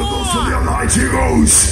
Vamos todos the Almighty chicos.